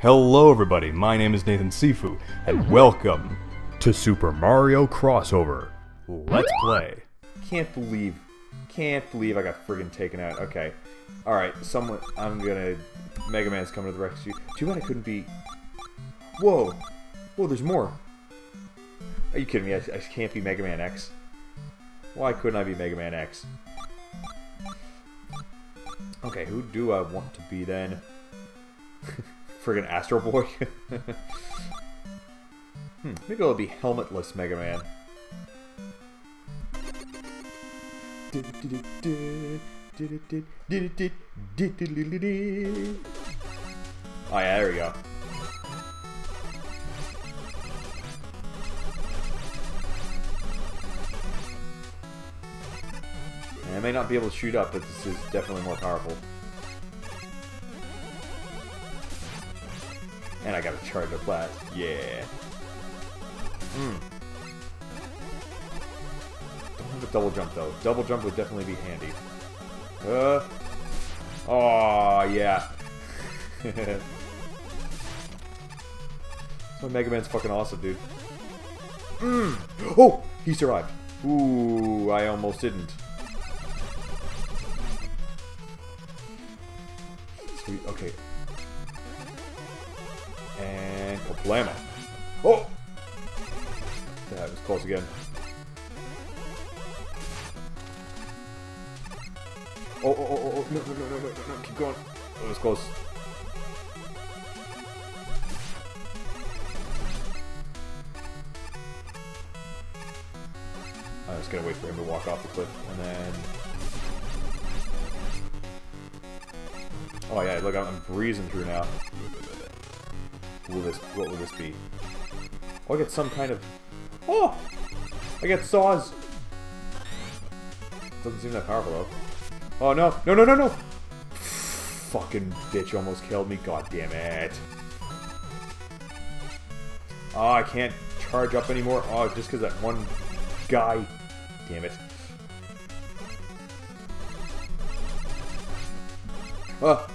Hello, everybody. My name is Nathan Sifu, and welcome to Super Mario Crossover. Let's play. Can't believe, can't believe I got friggin' taken out. Okay, all right. Someone, I'm gonna. Mega Man's coming to the rescue. Too bad I couldn't be. Whoa, whoa. There's more. Are you kidding me? I, I can't be Mega Man X. Why couldn't I be Mega Man X? Okay, who do I want to be then? Friggin' Astro Boy? hmm, maybe I'll be helmetless Mega Man. Oh yeah, there we go. I may not be able to shoot up, but this is definitely more powerful. And I got a that. Yeah. Hmm. Don't have a double jump though. Double jump would definitely be handy. Uh. Oh yeah. so Mega Man's fucking awesome, dude. Mm. Oh, he survived. Ooh, I almost didn't. Sweet. Okay. And kablama. Oh! That was close again. Oh, oh, oh, oh, oh, no, no, no, no, no, no, keep going. That was close. I'm just gonna wait for him to walk off the cliff, and then... Oh yeah, look, I'm breezing through now. Will this, what will this be? Oh, I get some kind of... Oh! I get saws! Doesn't seem that powerful, though. Oh, no! No, no, no, no! Fucking bitch almost killed me. God damn it. Oh, I can't charge up anymore. Oh, just because that one guy. Damn it. Oh.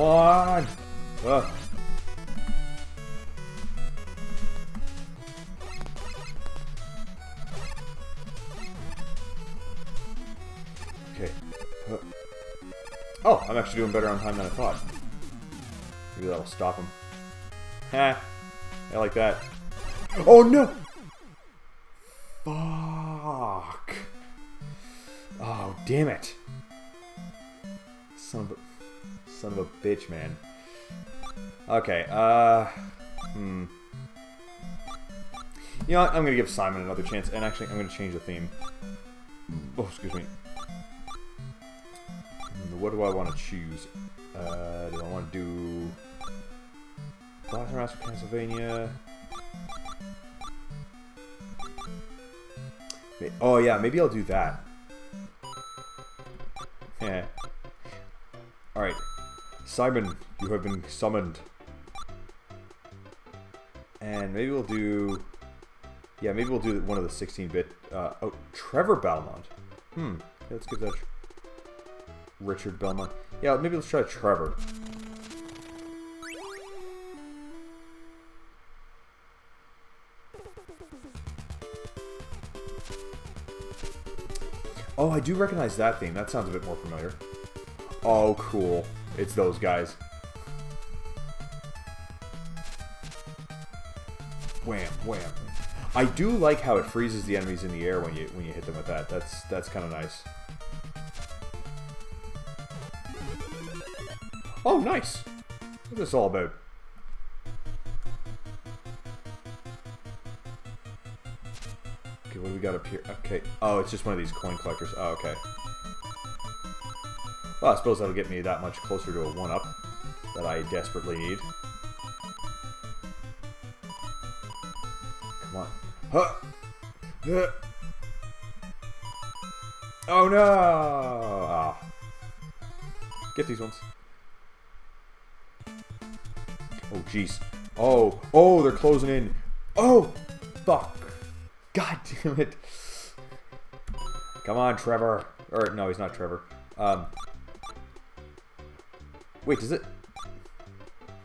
On! Ugh. Okay. Oh, I'm actually doing better on time than I thought. Maybe that'll stop him. Ha! I like that. Oh no! Fuck! Oh, damn it! Son of a... Son of a bitch, man. Okay, uh... Hmm. You know what? I'm gonna give Simon another chance, and actually, I'm gonna change the theme. Oh, excuse me. What do I want to choose? Uh, do I want to do... Blaster Master Castlevania? Oh yeah, maybe I'll do that. Yeah. Alright. Simon, you have been summoned. And maybe we'll do... Yeah, maybe we'll do one of the 16-bit... Uh, oh, Trevor Belmont. Hmm. Let's give that... Richter Belmont. Yeah, maybe let's try Trevor. Oh, I do recognize that theme. That sounds a bit more familiar. Oh, cool. It's those guys. Wham, wham. I do like how it freezes the enemies in the air when you when you hit them with that. That's that's kind of nice. Oh, nice. What's this all about? Okay, what do we got up here? Okay. Oh, it's just one of these coin collectors. Oh, okay. Well, I suppose that'll get me that much closer to a 1-up that I desperately need. Come on. Huh! Oh no! Ah. Get these ones. Oh, jeez. Oh, oh, they're closing in. Oh, fuck. God damn it. Come on, Trevor. Or, no, he's not Trevor. Um, wait, does it?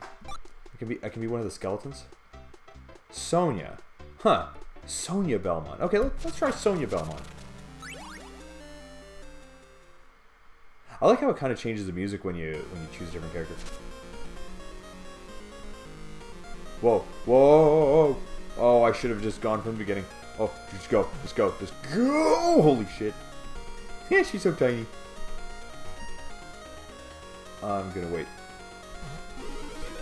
I can be. I can be one of the skeletons. Sonia, huh? Sonia Belmont. Okay, let, let's try Sonia Belmont. I like how it kind of changes the music when you when you choose a different characters. Whoa, whoa, oh, I should have just gone from the beginning. Oh, just go, just go, just go! Holy shit. Yeah, she's so tiny. I'm gonna wait.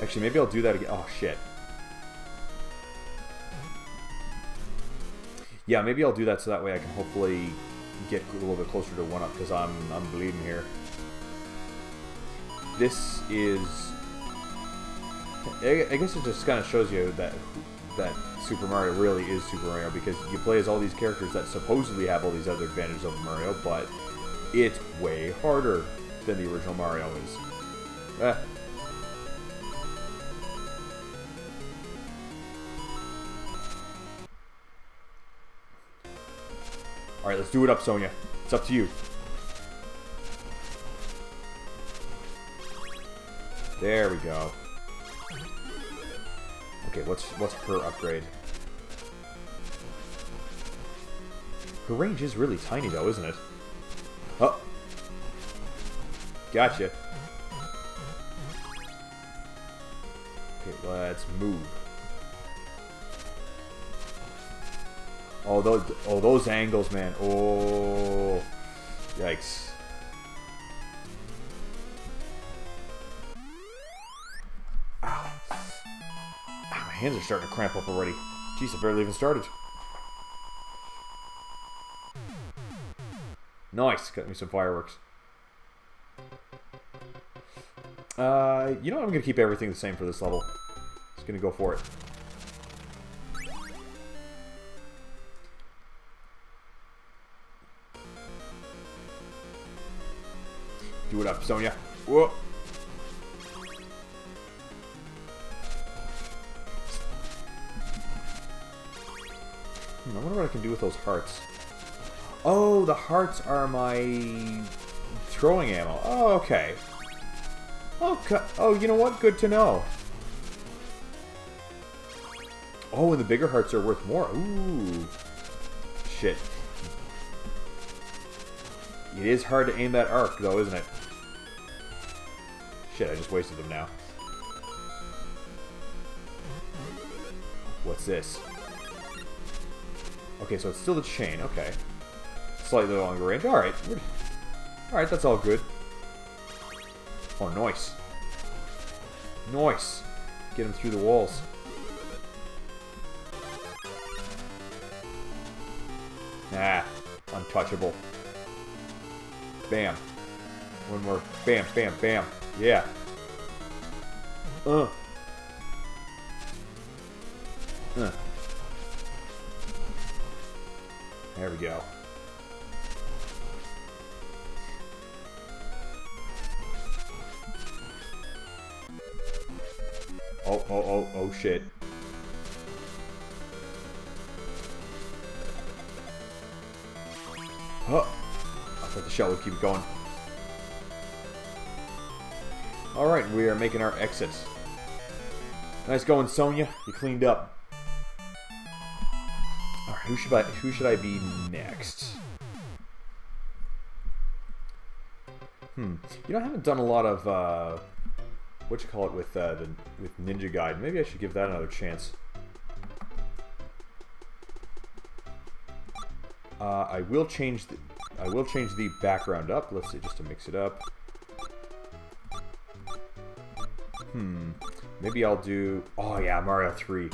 Actually, maybe I'll do that again. Oh, shit. Yeah, maybe I'll do that so that way I can hopefully get a little bit closer to 1-up because I'm, I'm bleeding here. This is... I guess it just kind of shows you that that Super Mario really is Super Mario because you play as all these characters that supposedly have all these other advantages over Mario, but it's way harder than the original Mario is. Eh. Alright, let's do it up, Sonia. It's up to you. There we go. Okay, what's what's her upgrade? Her range is really tiny though, isn't it? Oh! Gotcha. Okay, let's move. Oh, those, oh, those angles, man. Oh, yikes. Ow. Ow, my hands are starting to cramp up already. Jeez, I barely even started. Nice, got me some fireworks. Uh, you know what? I'm gonna keep everything the same for this level. Just gonna go for it. Do it up, Sonia. Whoa. Hmm, I wonder what I can do with those hearts. Oh, the hearts are my throwing ammo. Oh, okay. Oh, okay. Oh, you know what? Good to know. Oh, and the bigger hearts are worth more. Ooh. Shit. It is hard to aim that arc, though, isn't it? Shit, I just wasted them now. What's this? Okay, so it's still the chain. Okay. Slightly longer range. Alright. Alright, that's all good. Oh, nice. Nice. Get him through the walls. Nah. Untouchable. Bam. One more. Bam, bam, bam. Yeah. Uh. Uh. There we go. Oh, oh, oh, oh, shit. Huh. I thought the shell would keep going. Alright, we are making our exit. Nice going, Sonia. You cleaned up. Alright, who should I who should I be next? Hmm. You know, I haven't done a lot of uh what you call it with uh, the with Ninja Gaiden. Maybe I should give that another chance. Uh, I will change the I will change the background up. Let's see, just to mix it up. Hmm. Maybe I'll do. Oh yeah, Mario 3,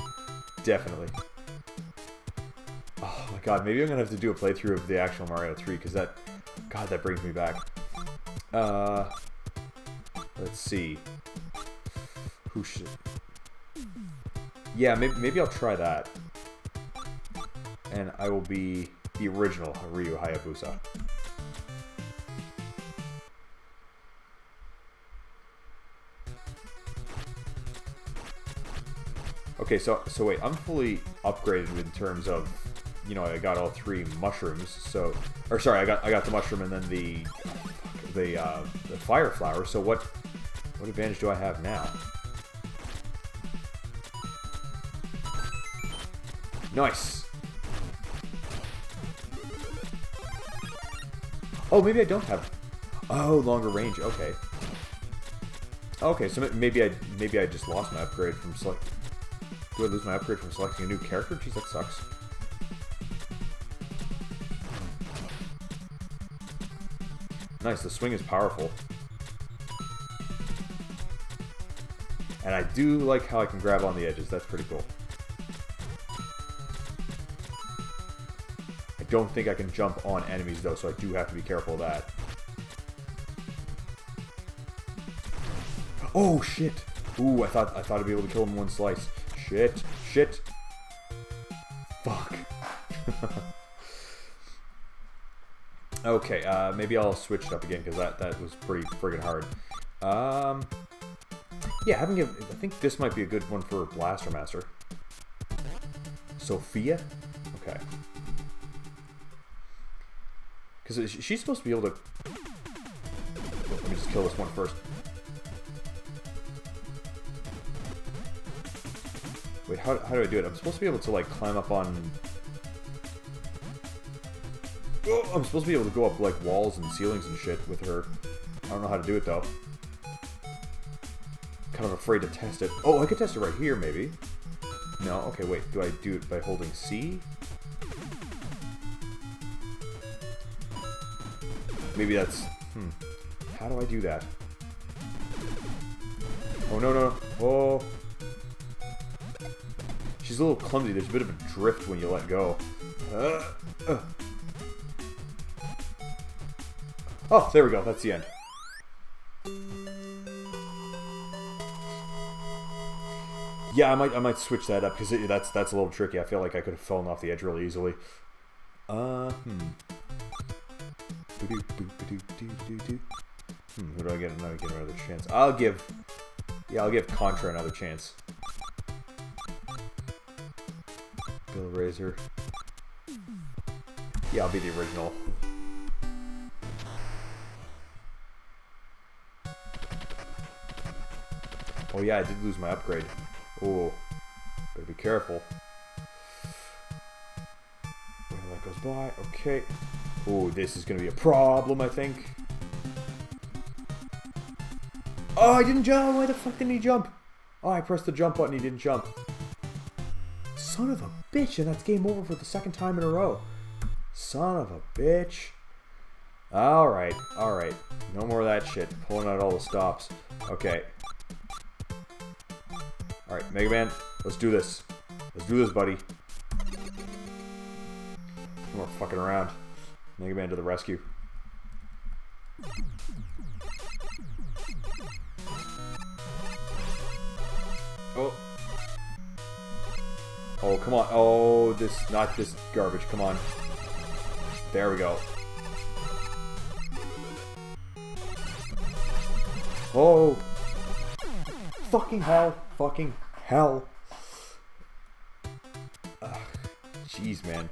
definitely. Oh my god, maybe I'm gonna have to do a playthrough of the actual Mario 3 because that, God, that brings me back. Uh, let's see. Who should? Yeah, maybe, maybe I'll try that. And I will be the original Ryu Hayabusa. Okay, so so wait, I'm fully upgraded in terms of, you know, I got all three mushrooms. So, or sorry, I got I got the mushroom and then the the, uh, the fire flower. So what what advantage do I have now? Nice. Oh, maybe I don't have. Oh, longer range. Okay. Okay, so maybe I maybe I just lost my upgrade from select. Do I lose my upgrade from selecting a new character? Jeez, that sucks. Nice, the swing is powerful. And I do like how I can grab on the edges. That's pretty cool. Don't think I can jump on enemies though, so I do have to be careful of that. Oh shit! Ooh, I thought I thought I'd be able to kill him in one slice. Shit! Shit! Fuck. okay, uh, maybe I'll switch it up again because that that was pretty friggin' hard. Um, yeah, having think this might be a good one for Blaster Master. Sophia? Okay. Because she's supposed to be able to... Let me just kill this one first. Wait, how, how do I do it? I'm supposed to be able to, like, climb up on... Oh, I'm supposed to be able to go up, like, walls and ceilings and shit with her. I don't know how to do it, though. Kind of afraid to test it. Oh, I could test it right here, maybe. No? Okay, wait. Do I do it by holding C? Maybe that's... Hmm. How do I do that? Oh, no, no. Oh. She's a little clumsy. There's a bit of a drift when you let go. Uh, uh. Oh, there we go. That's the end. Yeah, I might I might switch that up because that's that's a little tricky. I feel like I could have fallen off the edge really easily. Uh, hmm. Hmm, who do I get another get another chance? I'll give Yeah, I'll give Contra another chance. Bill Rizer. Yeah, I'll be the original. Oh yeah, I did lose my upgrade. Oh, better be careful. That goes by, okay. Oh, this is gonna be a problem, I think. Oh, I didn't jump! Why the fuck didn't he jump? Oh, I pressed the jump button, he didn't jump. Son of a bitch, and that's game over for the second time in a row. Son of a bitch. Alright, alright. No more of that shit. Pulling out all the stops. Okay. Alright, Mega Man, let's do this. Let's do this, buddy. No more fucking around. Mega Man to the rescue. Oh. Oh, come on. Oh, this, not this garbage. Come on. There we go. Oh. Fucking hell. Fucking hell. Jeez, man.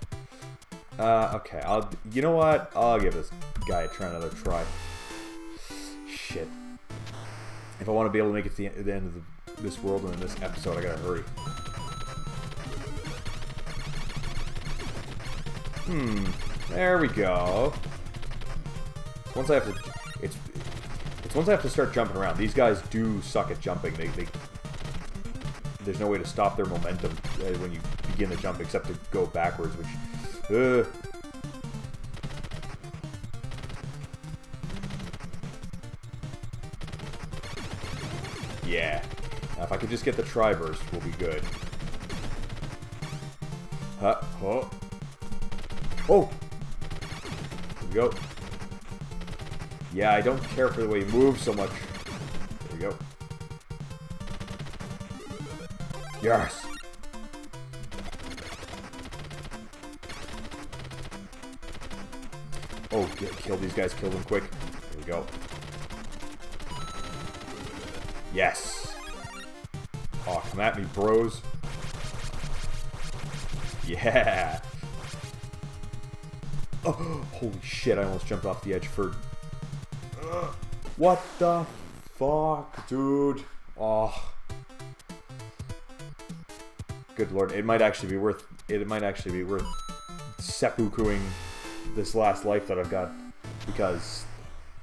Uh, okay, I'll, you know what? I'll give this guy a try another try. Shit. If I want to be able to make it to the, the end of the, this world and in this episode, I gotta hurry. Hmm. There we go. Once I have to, it's, it's once I have to start jumping around. These guys do suck at jumping. They, they, there's no way to stop their momentum uh, when you begin the jump except to go backwards, which, uh, Yeah. Now if I could just get the tri-burst, we'll be good. Huh? Oh. Oh! Here we go. Yeah, I don't care for the way he moves so much. There we go. Yes! Oh, get, kill these guys, kill them quick. There we go. Yes! Oh, come at me, bros. Yeah! Oh, holy shit, I almost jumped off the edge for... What the fuck, dude? Oh. Good lord, it might actually be worth it might actually be worth seppukuing this last life that I've got because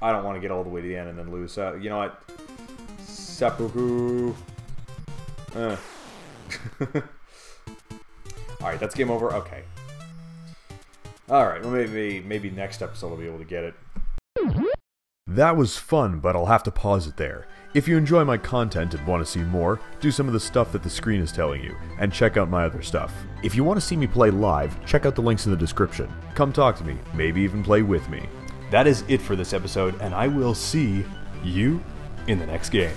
I don't want to get all the way to the end and then lose. So you know what? Seppuku. Uh. Alright, that's game over. Okay. Alright, well maybe maybe next episode I'll be able to get it. That was fun, but I'll have to pause it there. If you enjoy my content and want to see more, do some of the stuff that the screen is telling you, and check out my other stuff. If you want to see me play live, check out the links in the description. Come talk to me, maybe even play with me. That is it for this episode, and I will see you in the next game.